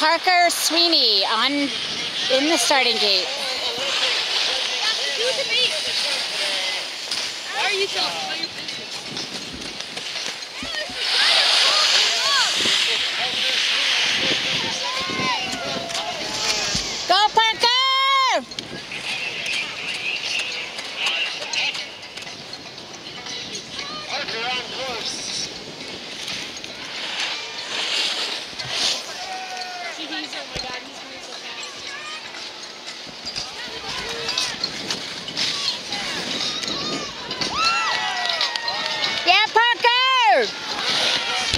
Parker Sweeney on in the starting gate. Are you